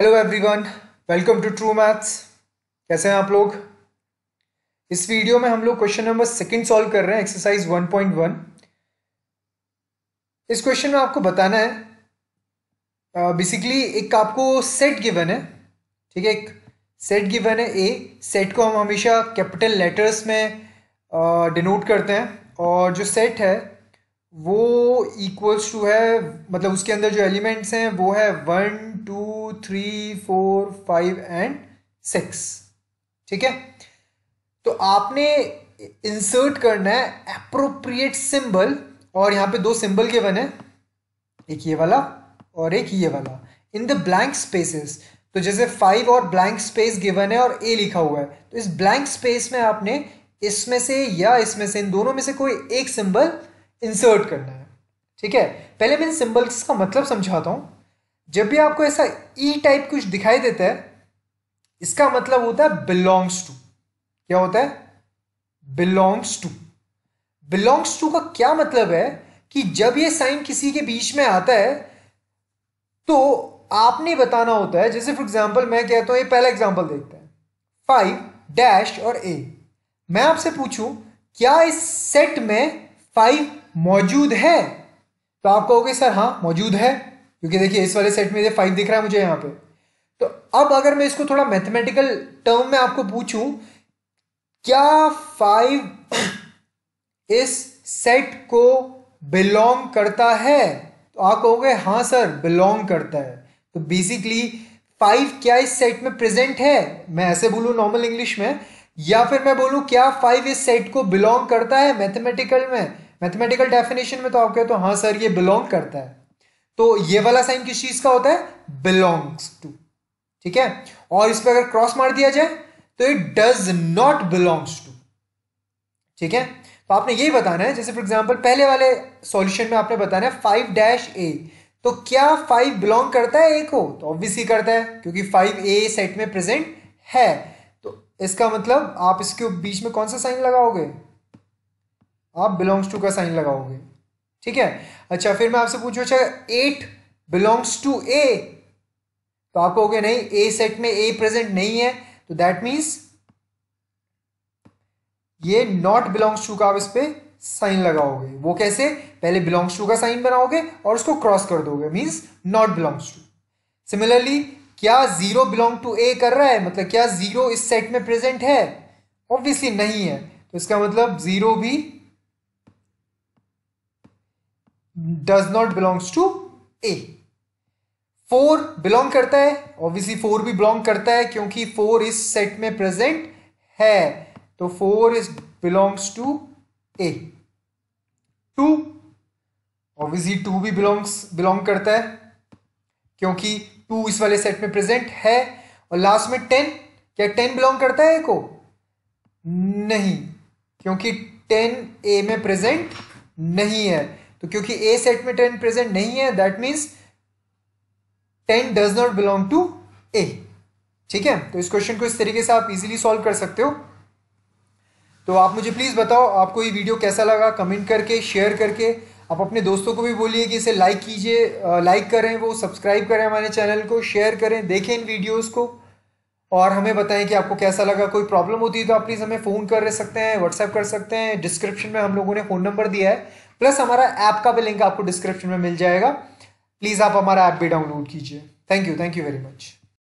Hello everyone welcome to true maths कैसे हैं आप लोग? इस वीडियो में हम लोग क्वेश्चन नंबर सेकंड सॉल्व कर रहे हैं एक्सरसाइज 1.1 इस क्वेश्चन में आपको बताना है बेसिकली uh, एक आपको सेट गिवन है ठीक है? एक सेट गिवन है ए सेट को हम हमेशा कैपिटल लेटर्स में डिनोट uh, करते हैं और जो सेट है वो इक्वल्स टू है मतलब उसके अंदर जो एलिमेंट्स हैं, वो है one two three four five and six ठीक है? तो आपने इंसर्ट करना है अप्रोप्रिएट सिंबल और यहाँ पे दो सिंबल के बने। एक ये वाला और एक ये वाला। इन द ब्लैंक स्पेसेस तो जैसे फाइव और ब्लैंक स्पेस गिवन है और ए लिखा हुआ है तो इस ब्लैंक स्पेस में आपने इसमें से या इसमें से इन दोनों में से कोई एक सिंबल इंसर्ट करना है। ठीक है? पहले मैं सिंबल्स का मतलब समझाता हूँ। जब भी आपको ऐसा ई e टाइप कुछ दिखाई देता है, इसका मतलब होता है बिलोंग्स टू क्या होता है? बिलोंग्स टू बिलोंग्स टू का क्या मतलब है कि जब ये साइन किसी के बीच में आता है तो आपने बताना होता है, जैसे फॉर एग्जांपल मैं कहता हूँ, ये पहला एग्जांपल देखते हैं। फाइव डैश और ए मैं आपसे पूछूँ, क्या इस सेट में फाइव मौजूद है? तो आप कहोगे, सर हाँ मौजूद है। क्योंकि देखिए, इस वाले सेट में फाइव दिख रहा है मुझे यहाँ पे। तो अब अगर मैं इसको थोड़ा मैथमेटिकल टर्म में आपको पूछूँ, क्या फाइव इस सेट को बिलोंग करता है? तो आप कहोगे हाँ सर बिलोंग करता है। तो बेसिकली फाइव क्या इस सेट में प्रेजेंट है? मैं ऐसे बोलूँ नॉर्मल इंग्लिश में, या फिर मैं बोलूँ, क्या फाइव इस सेट को बिलोंग करता है मैथमेटिकल में? मैथमेटिकल डेफिनेशन में तो आप कहते हो हाँ सर ये बिलोंग करता है। तो ये वाला साइन किस चीज़ का होता है? बिलोंग्स टू ठीक है? और इस पर अगर क्रॉस मार दिया जाए तो it does not belongs to ठीक है? तो आपने यही बताना है, जैसे फॉर एग्ज़ाम्पल पहले वाले सॉल्यूशन में आपने बताना है फाइव डैश ए तो क्या फाइव बिलोंग करता है ए को? तो ऑब्वियसली करता है, क्योंकि फाइव ए सेट में प्रेजेंट है। तो इसका मतलब आप इसके बीच में कौन सा साइन लगाओगे? आप बिलोंग्स टू का साइन लगाओगे। ठीक है? अच्छा फिर मैं आपसे पूछू अच्छा एट बिलोंग्स टू ए तो आप कहोगे, नहीं ए सेट में ए प्रेजेंट नहीं है। तो दैट मीन्स ये नॉट बिलोंग्स टू का आप इस पर साइन लगाओगे। वो कैसे? पहले बिलोंग्स टू का साइन बनाओगे और उसको क्रॉस कर दोगे। Means not belongs to similarly क्या ज़ीरो बिलोंग टू ए कर रहा है? मतलब क्या ज़ीरो इस सेट में प्रेजेंट है? ऑब्वियसली नहीं है। तो इसका मतलब ज़ीरो भी does not belongs to A four belong करता है ऑब्वियसली फोर भी बिलोंग करता है, क्योंकि फोर इस सेट में प्रेजेंट है तो four is belongs to A two obviously two भी बिलोंग्स बिलोंग करता है, क्योंकि टू इस वाले सेट में प्रेजेंट है, और लास्ट में टेन क्या टेन बिलोंग करता है को? नहीं, क्योंकि टेन ए में प्रेजेंट नहीं है। तो क्योंकि ए सेट में टेन प्रेजेंट नहीं है that means ten does not belong to A ठीक है? तो इस क्वेश्चन को इस तरीके से आप इजीली सॉल्व कर सकते हो। तो आप मुझे प्लीज़ बताओ, आपको ये वीडियो कैसा लगा? कमेंट करके शेयर करके। आप अपने दोस्तों को भी बोलिए कि इसे लाइक कीजिए लाइक करें वो सब्सक्राइब करें हमारे चैनल को शेयर करें, देखें इन वीडियोस को। और हमें बताएँ कि आपको कैसा लगा? कोई प्रॉब्लम होती है तो आप प्लीज़ हमें फ़ोन कर सकते हैं व्हाट्सएप कर सकते हैं। डिस्क्रिप्शन में हम लोगों ने फ़ोन नंबर दिया है। प्लस हमारा ऐप का भी लिंक आपको डिस्क्रिप्शन में मिल जाएगा। प्लीज़ आप हमारा ऐप भी डाउनलोड कीजिए। Thank you thank you very much